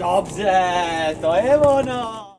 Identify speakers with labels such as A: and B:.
A: Dobře, to je ono.